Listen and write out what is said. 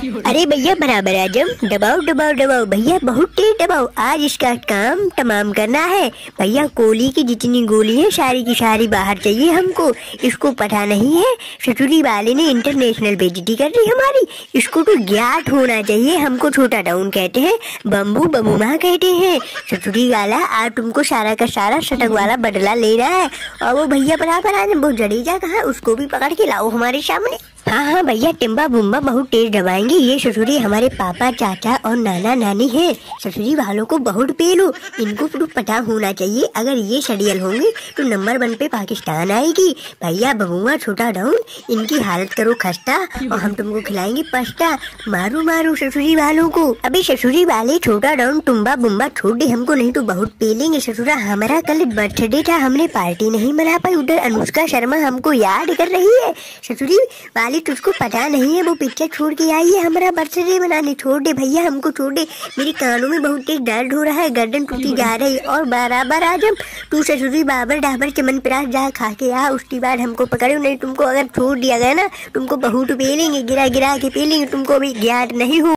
अरे भैया, बराबर आज़म दबाओ दबाओ दबाओ। भैया, बहुत तेज दबाओ। आज इसका काम तमाम करना है। भैया कोली की जितनी गोली है, सारी की सारी बाहर चाहिए हमको। इसको पता नहीं है। ससुरी वाले ने इंटरनेशनल बेजती कर दी हमारी। इसको तो ज्ञात होना चाहिए। हमको छोटा डाउन कहते हैं, बम्बू बमुमा कहते हैं। ससुरी वाला आज तुमको सारा का सारा शटक वाला बदला लेना है। और वो भैया बराबर आज वो जडेजा कहा, उसको भी पकड़ के लाओ हमारे सामने। हाँ हाँ भैया, टिम्बा बुम्बा बहुत तेज दबाएँगे। ये ससुरी हमारे पापा, चाचा और नाना नानी है। ससुरी वालों को बहुत पेलो। इनको तो पता होना चाहिए। अगर ये शेडियल होंगे तो नंबर वन पे पाकिस्तान आएगी। भैया बबुआ छोटा डाउन, इनकी हालत करो खस्ता और हम तुमको खिलाएँगे पस्ता। मारो मारो ससुरी वालों को। अभी ससुरी वाले, छोटा डाउन, टुम्बा बुम्बा छोड़ दे। हमको नहीं तो बहुत पेलेंगे। ससुरा, हमारा कल बर्थडे था। हमने पार्टी नहीं मना पाई। उधर अनुष्का शर्मा हमको याद कर रही है। ससुरी वाली तुझको पता नहीं है, वो पिक्चर छोड़ के आई है, हमारा बर्थडे मनाने। छोड़ दे भैया, हमको छोड़ दे। मेरे कानों में बहुत तेज दर्द हो रहा है, गर्दन टूटी जा रही और बराबर आज हम तू ससुरी बाबर डाबर चमन प्रास जा खा के आ, उसके बाद हमको पकड़ो, नहीं तुमको अगर छोड़ दिया गया ना, तुमको बहुत पेलेंगे गिरा गिरा के पेलेंगे तुमको अभी ज्ञात नहीं हो।